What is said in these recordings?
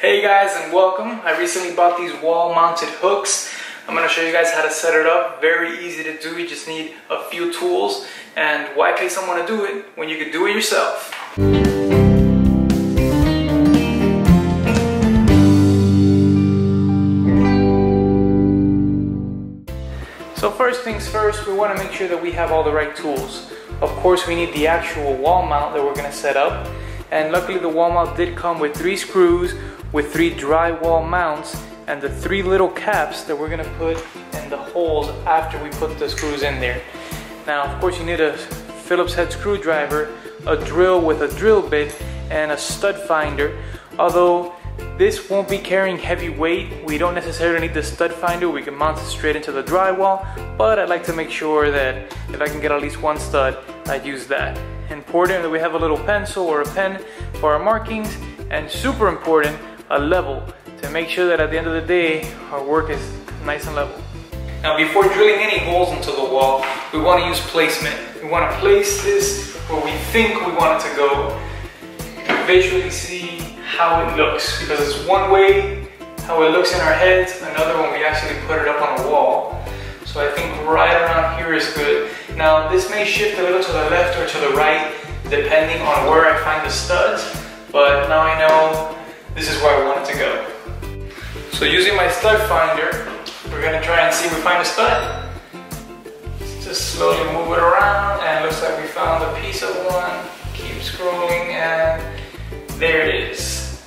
Hey guys and welcome. I recently bought these wall mounted hooks. I'm going to show you guys how to set it up. Very easy to do. You just need a few tools. And why pay someone to do it when you can do it yourself? So first things first, we want to make sure that we have all the right tools. Of course, we need the actual wall mount that we're going to set up. And luckily the wall mount did come with three screws, with three drywall mounts and the three little caps that we're gonna put in the holes after we put the screws in there. Now, of course, you need a Phillips head screwdriver, a drill with a drill bit, and a stud finder. Although this won't be carrying heavy weight, we don't necessarily need the stud finder, we can mount it straight into the drywall, but I'd like to make sure that if I can get at least one stud, I'd use that. Important that we have a little pencil or a pen for our markings, and super important, a level to make sure that at the end of the day, our work is nice and level. Now before drilling any holes into the wall, we want to use placement. We want to place this where we think we want it to go, visually see how it looks, because it's one way how it looks in our heads, another when we actually put it up on a wall. So I think right around here is good. Now this may shift a little to the left or to the right, depending on where I find the studs, but now I know this is where I want it to go. So using my stud finder, we're gonna try and see if we find a stud. just slowly move it around and it looks like we found a piece of one. Keep scrolling and there it is.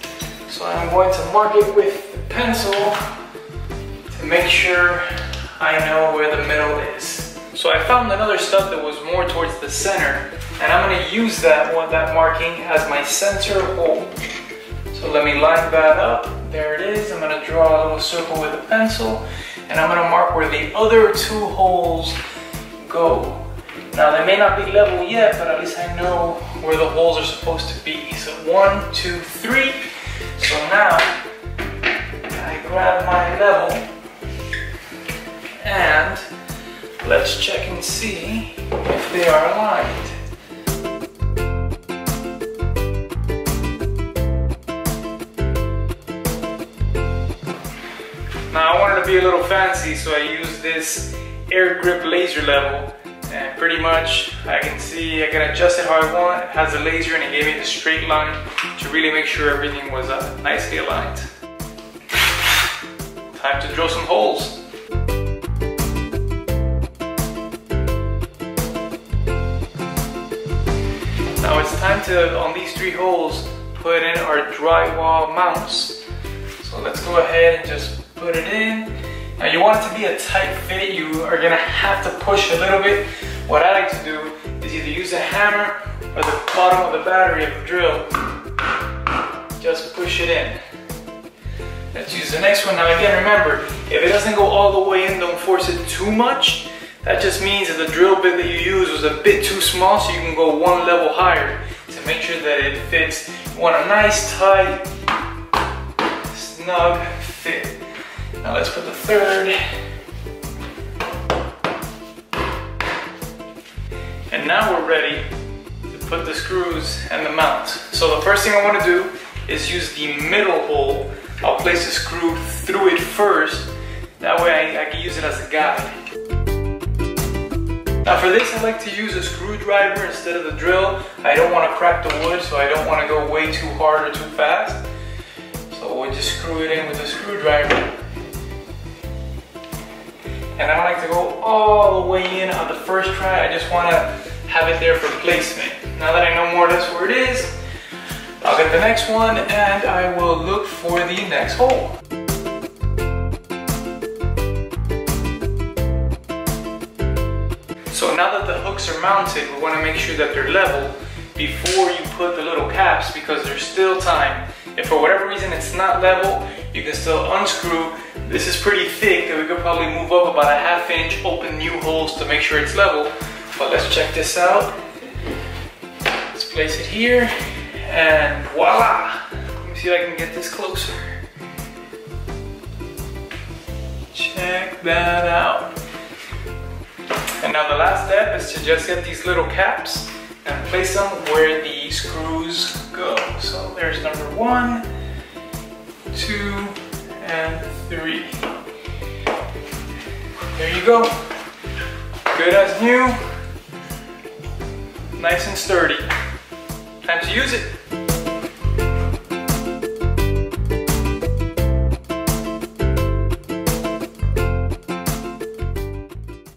So I'm going to mark it with the pencil to make sure I know where the middle is. So I found another stud that was more towards the center and I'm gonna use that one, that marking as my center hole. So let me line that up. There it is. I'm gonna draw a little circle with a pencil and I'm gonna mark where the other two holes go. Now they may not be level yet, but at least I know where the holes are supposed to be. So one, two, three. So now I grab my level and let's check and see if they are aligned. Now I wanted to be a little fancy, so I used this air grip laser level. And pretty much I can see, I can adjust it how I want. It has a laser and it gave me the straight line to really make sure everything was uh, nicely aligned. Time to drill some holes. To, on these three holes, put in our drywall mounts. So let's go ahead and just put it in. Now you want it to be a tight fit, you are gonna have to push a little bit. What I like to do is either use a hammer or the bottom of the battery of the drill. Just push it in. Let's use the next one. Now again, remember, if it doesn't go all the way in, don't force it too much. That just means that the drill bit that you use was a bit too small, so you can go one level higher to make sure that it fits. You want a nice, tight, snug fit. Now let's put the third. And now we're ready to put the screws and the mount. So the first thing I want to do is use the middle hole. I'll place the screw through it first. That way I, I can use it as a guide. Now for this I like to use a screwdriver instead of the drill. I don't want to crack the wood so I don't want to go way too hard or too fast. So we'll just screw it in with a screwdriver. And I like to go all the way in on the first try. I just want to have it there for placement. Now that I know more or less where it is, I'll get the next one and I will look for the next hole. So now that the hooks are mounted, we want to make sure that they're level before you put the little caps because there's still time. If for whatever reason it's not level, you can still unscrew. This is pretty thick that we could probably move up about a half inch, open new holes to make sure it's level. But let's check this out. Let's place it here and voila. Let me see if I can get this closer. Check that out. And now the last step is to just get these little caps and place them where the screws go. So there's number one, two, and three. There you go. Good as new. Nice and sturdy. Time to use it.